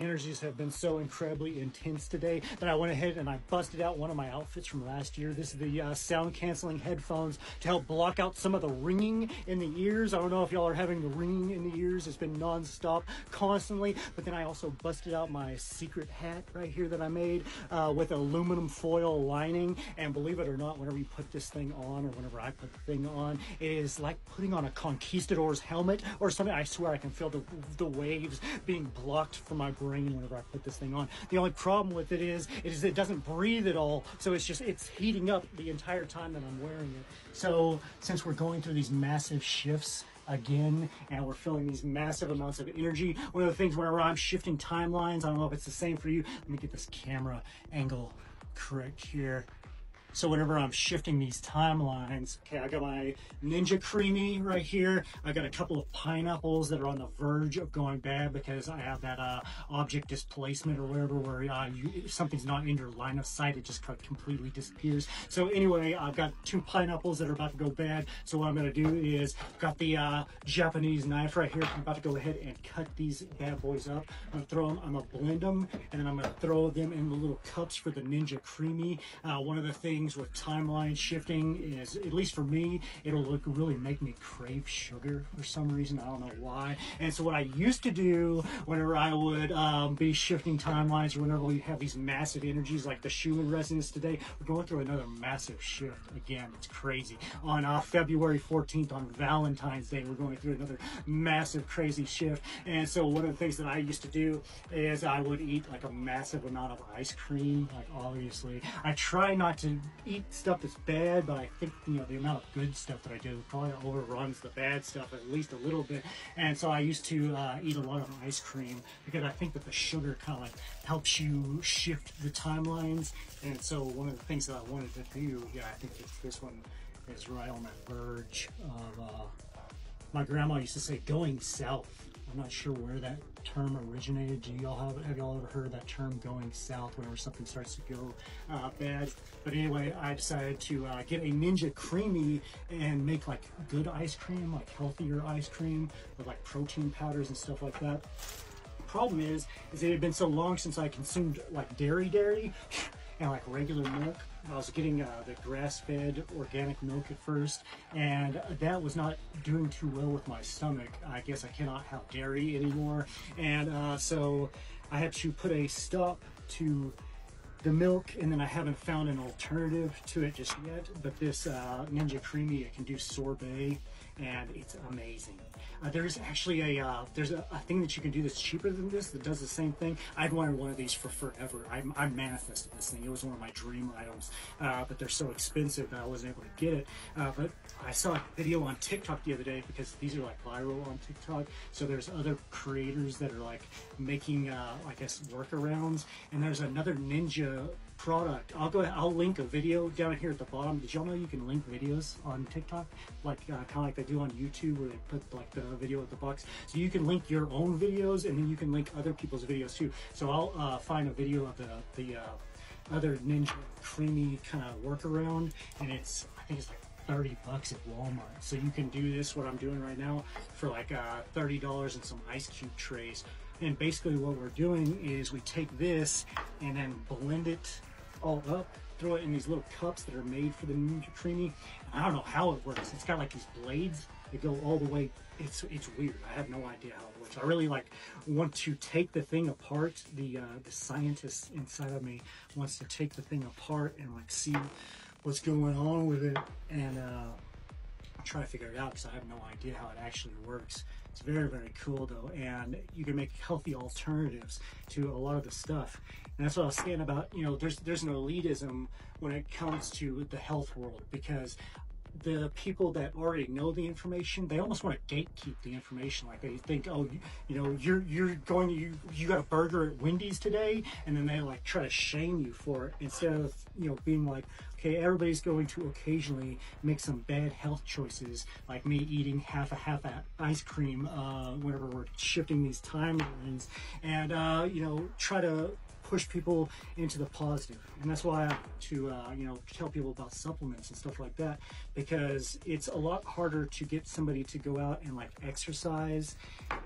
energies have been so incredibly intense today that I went ahead and I busted out one of my outfits from last year. This is the uh, sound canceling headphones to help block out some of the ringing in the ears. I don't know if y'all are having the ringing in the ears. It's been nonstop, constantly. But then I also busted out my secret hat right here that I made uh, with aluminum foil lining. And believe it or not, whenever you put this thing on or whenever I put the thing on, it is like putting on a conquistador's helmet or something. I swear I can feel the, the waves being blocked from my brain whenever I put this thing on. The only problem with it is, is it doesn't breathe at all. So it's just, it's heating up the entire time that I'm wearing it. So since we're going through these massive shifts, again and we're feeling these massive amounts of energy one of the things whenever i'm shifting timelines i don't know if it's the same for you let me get this camera angle correct here so whenever I'm shifting these timelines, okay, I got my Ninja Creami right here. I got a couple of pineapples that are on the verge of going bad because I have that uh, object displacement or whatever where uh, you, something's not in your line of sight, it just completely disappears. So anyway, I've got two pineapples that are about to go bad. So what I'm gonna do is, got the uh, Japanese knife right here. I'm about to go ahead and cut these bad boys up. I'm gonna throw them, I'm gonna blend them, and then I'm gonna throw them in the little cups for the Ninja Creami. Uh, one of the things things with timeline shifting is, at least for me, it'll look really make me crave sugar for some reason. I don't know why. And so what I used to do whenever I would um, be shifting timelines whenever we have these massive energies like the Schumann resonance today, we're going through another massive shift. Again, it's crazy. On uh, February 14th, on Valentine's Day, we're going through another massive crazy shift. And so one of the things that I used to do is I would eat like a massive amount of ice cream, like obviously. I try not to eat stuff that's bad, but I think you know the amount of good stuff that I do probably overruns the bad stuff at least a little bit. And so I used to uh, eat a lot of ice cream because I think that the sugar kind of like helps you shift the timelines. And so one of the things that I wanted to do, yeah, I think this one is right on the verge of. Uh, my grandma used to say going south I'm not sure where that term originated. Do y'all have have y'all ever heard that term going south whenever something starts to go uh, bad? But anyway, I decided to uh, get a Ninja Creami and make like good ice cream, like healthier ice cream with like protein powders and stuff like that. Problem is, is it had been so long since I consumed like dairy dairy and like regular milk. I was getting uh, the grass-fed organic milk at first, and that was not doing too well with my stomach. I guess I cannot have dairy anymore, and uh, so I had to put a stop to the milk, and then I haven't found an alternative to it just yet. But this uh, Ninja Creami, it can do sorbet, and it's amazing. Uh, there's actually a uh, there's a, a, thing that you can do that's cheaper than this that does the same thing. I'd wanted one of these for forever. I, I manifested this thing. It was one of my dream items, uh, but they're so expensive that I wasn't able to get it. Uh, but I saw a video on TikTok the other day because these are like viral on TikTok. So there's other creators that are like making, uh, I guess, workarounds, and there's another Ninja product. I'll go. I'll link a video down here at the bottom. Did y'all know you can link videos on TikTok, like uh, kind of like they do on YouTube, where they put like the video at the box. So you can link your own videos, and then you can link other people's videos too. So I'll uh, find a video of the the uh, other Ninja Creami kind of workaround, and it's I think it's like 30 bucks at Walmart. So you can do this, what I'm doing right now, for like uh, $30 and some ice cube trays. And basically what we're doing is we take this and then blend it all up, throw it in these little cups that are made for the Creami. I don't know how it works. It's got like these blades that go all the way. It's it's weird. I have no idea how it works. I really like want to take the thing apart. The uh, the scientist inside of me wants to take the thing apart and like see what's going on with it and uh, try to figure it out because I have no idea how it actually works. It's very, very cool though, and you can make healthy alternatives to a lot of the stuff. And that's what I was saying about, you know, there's there's an elitism when it comes to the health world because the people that already know the information, they almost want to gatekeep the information. Like they think, oh, you, you know, you're you're going to you you got a burger at Wendy's today, and then they like try to shame you for it instead of you know being like, okay, everybody's going to occasionally make some bad health choices, like me eating half a half a ice cream uh, whenever we're shifting these timelines, and uh, you know try to push people into the positive. and that's why I to uh, you know tell people about supplements and stuff like that because it's a lot harder to get somebody to go out and like exercise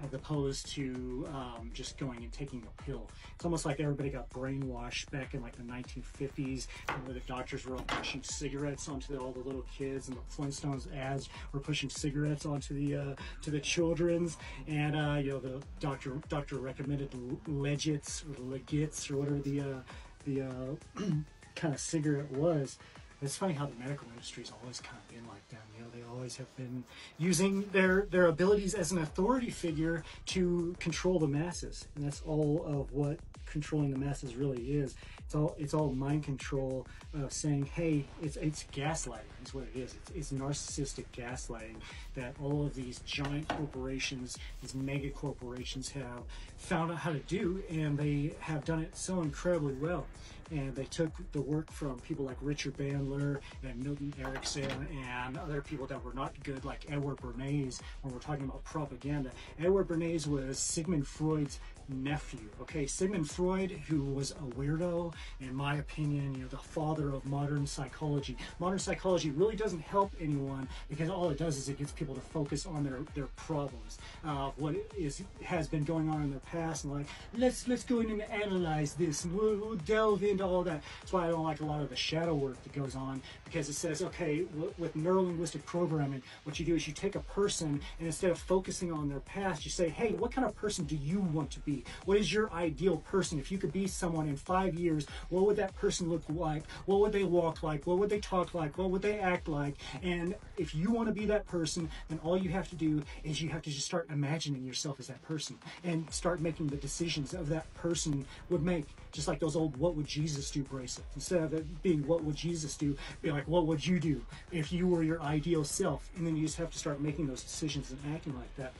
as opposed to um, just going and taking a pill. It's almost like everybody got brainwashed back in like the 1950s, where the doctors were all pushing cigarettes onto the, all the little kids, and the Flintstones ads were pushing cigarettes onto the uh, to the children's, and uh, you know the doctor doctor recommended Legits or Legits or whatever the uh, the uh, kind of cigarette was. It's funny how the medical industry's always kind of been like that. You know, they always have been using their their abilities as an authority figure to control the masses, and that's all of what controlling the masses really is. It's all it's all mind control of saying, hey, it's it's gaslighting is what it is. It's, it's narcissistic gaslighting that all of these giant corporations, these mega corporations, have found out how to do, and they have done it so incredibly well and they took the work from people like Richard Bandler and Milton Erickson and other people that were not good, like Edward Bernays, when we're talking about propaganda. Edward Bernays was Sigmund Freud's nephew. Okay, Sigmund Freud, who was a weirdo, in my opinion, you know, the father of modern psychology. Modern psychology really doesn't help anyone because all it does is it gets people to focus on their their problems, uh, what is has been going on in their past, and like let's let's go in and analyze this, and we'll, we'll delve into all that. That's why I don't like a lot of the shadow work that goes on because it says, okay, with neurolinguistic programming, what you do is you take a person and instead of focusing on their past, you say, hey, what kind of person do you want to be? What is your ideal person? If you could be someone in five years, what would that person look like? What would they walk like? What would they talk like? What would they act like? And if you want to be that person, then all you have to do is you have to just start imagining yourself as that person and start making the decisions of that person would make. Just like those old "What would Jesus do" bracelets. Instead of it being "What would Jesus do," be like, "What would you do if you were your ideal self?" And then you just have to start making those decisions and acting like that.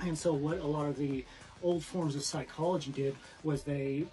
And so, what a lot of the old forms of psychology did was they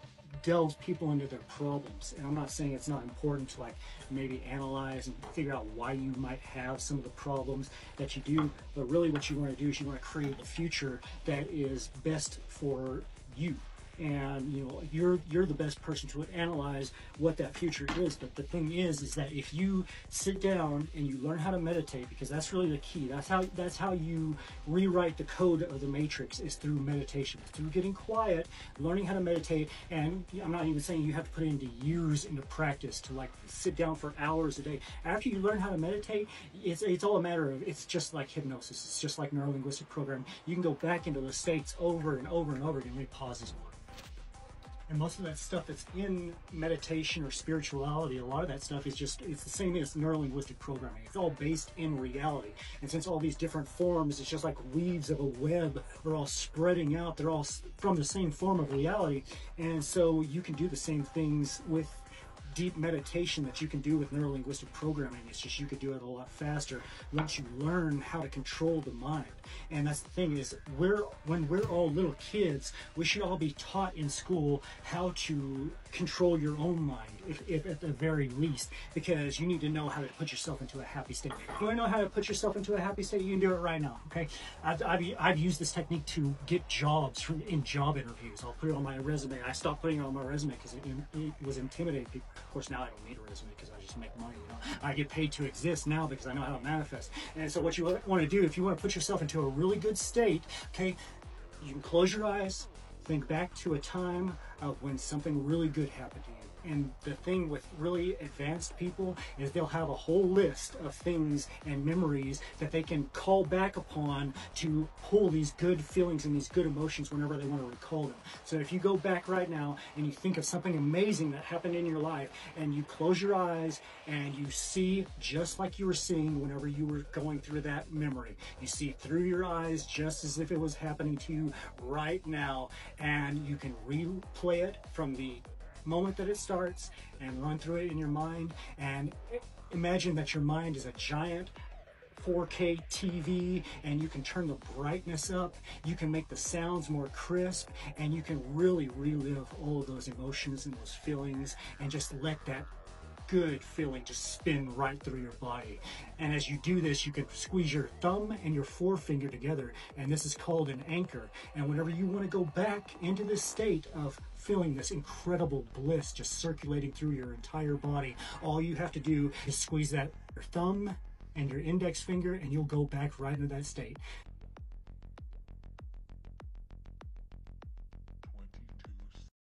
delved people into their problems. And I'm not saying it's not important to like maybe analyze and figure out why you might have some of the problems that you do, but really what you want to do is you want to create a future that is best for you and you know you're you're the best person to analyze what that future is. But the thing is is that if you sit down and you learn how to meditate because that's really the key that's how that's how you rewrite the code of the matrix is through meditation through getting quiet learning how to meditate. And i'm not even saying you have to put it into years into practice to like sit down for hours a day. After you learn how to meditate it's it's all a matter of it's just like hypnosis. It's just like neurolinguistic programming. You can go back into the states over and over and over again. We pauses and most of that stuff that's in meditation or spirituality a lot of that stuff is just it's the same as neurolinguistic programming. It's all based in reality. And since all these different forms it's just like weaves of a web are all spreading out. They're all from the same form of reality. And so you can do the same things with deep meditation that you can do with neurolinguistic programming. It's just you could do it a lot faster once you learn how to control the mind. And that's the thing is we're when we're all little kids, we should all be taught in school how to control your own mind, if, if at the very least, because you need to know how to put yourself into a happy state. You want to know how to put yourself into a happy state? You can do it right now. Okay, I've, I've, I've used this technique to get jobs from in job interviews. I'll put it on my resume. I stopped putting it on my resume because it, it, was intimidating. Of course, now I don't need a resume because I just make money. You know, I get paid to exist now because I know how to manifest. And so, what you want to do if you want to put yourself into a really good state, okay, you can close your eyes, think back to a time of when something really good happened to you and the thing with really advanced people is they'll have a whole list of things and memories that they can call back upon to pull these good feelings and these good emotions whenever they want to recall them. So if you go back right now and you think of something amazing that happened in your life and you close your eyes and you see just like you were seeing whenever you were going through that memory. You see through your eyes just as if it was happening to you right now and you can replay it from the moment that it starts and run through it in your mind and imagine that your mind is a giant 4K TV and you can turn the brightness up, you can make the sounds more crisp, and you can really relive all of those emotions and those feelings and just let that good feeling just spin right through your body. And as you do this, you can squeeze your thumb and your forefinger together, and this is called an anchor. And whenever you want to go back into this state of feeling this incredible bliss just circulating through your entire body, all you have to do is squeeze that your thumb and your index finger, and you'll go back right into that state.